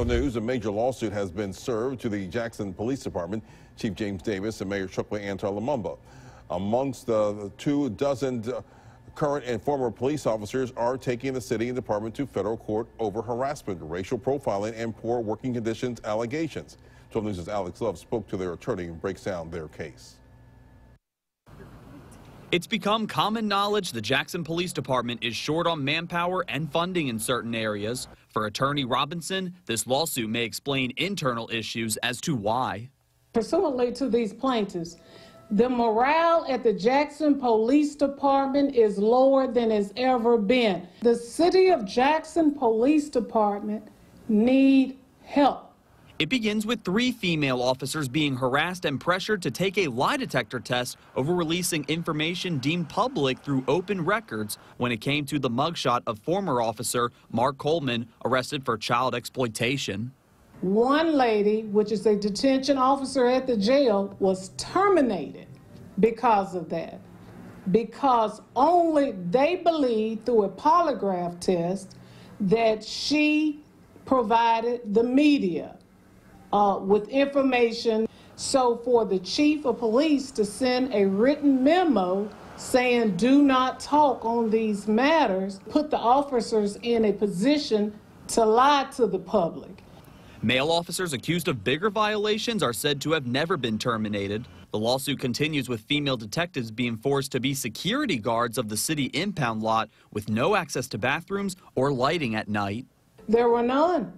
Other news, a major lawsuit has been served to the Jackson Police Department, Chief James Davis and Mayor Chokwe Antar Lumumba. Amongst the two dozen uh, current and former police officers are taking the city and department to federal court over harassment, racial profiling, and poor working conditions allegations. 12 News' Alex Love spoke to their attorney and breaks down their case. It's become common knowledge the Jackson Police Department is short on manpower and funding in certain areas. For Attorney Robinson, this lawsuit may explain internal issues as to why. Pursuantly to these plaintiffs, the morale at the Jackson Police Department is lower than it's ever been. The City of Jackson Police Department need help. It begins with three female officers being harassed and pressured to take a lie detector test over releasing information deemed public through open records when it came to the mugshot of former officer Mark Coleman arrested for child exploitation. One lady, which is a detention officer at the jail, was terminated because of that. Because only they believed through a polygraph test that she provided the media uh, with information. So for the chief of police to send a written memo saying do not talk on these matters, put the officers in a position to lie to the public. Male officers accused of bigger violations are said to have never been terminated. The lawsuit continues with female detectives being forced to be security guards of the city impound lot with no access to bathrooms or lighting at night. There were none.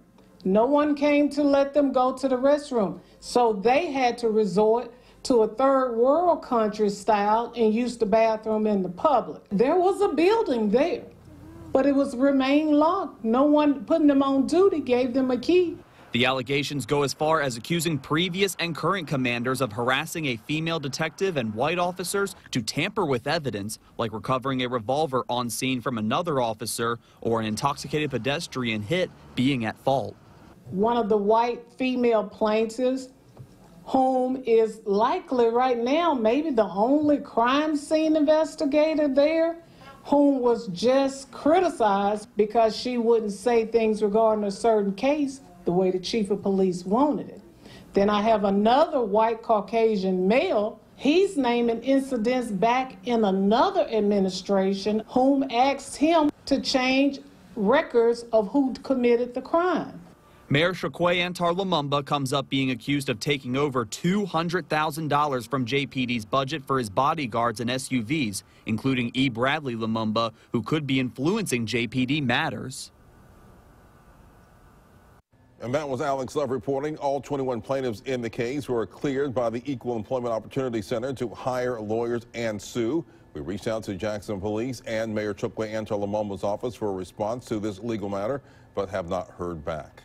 No one came to let them go to the restroom. So they had to resort to a third world country style and use the bathroom in the public. There was a building there, but it was remain locked. No one putting them on duty gave them a key. The allegations go as far as accusing previous and current commanders of harassing a female detective and white officers to tamper with evidence, like recovering a revolver on scene from another officer or an intoxicated pedestrian hit being at fault one of the white female plaintiffs, whom is likely right now maybe the only crime scene investigator there, whom was just criticized because she wouldn't say things regarding a certain case the way the chief of police wanted it. Then I have another white Caucasian male. He's naming incidents back in another administration whom asked him to change records of who committed the crime. Mayor Chokwe Antar Lumumba comes up being accused of taking over $200,000 from JPD's budget for his bodyguards and SUVs, including E. Bradley Lumumba, who could be influencing JPD matters. And that was Alex Love reporting. All 21 plaintiffs in the case were cleared by the Equal Employment Opportunity Center to hire lawyers and sue. We reached out to Jackson Police and Mayor Chokwe Antar Lumumba's office for a response to this legal matter, but have not heard back.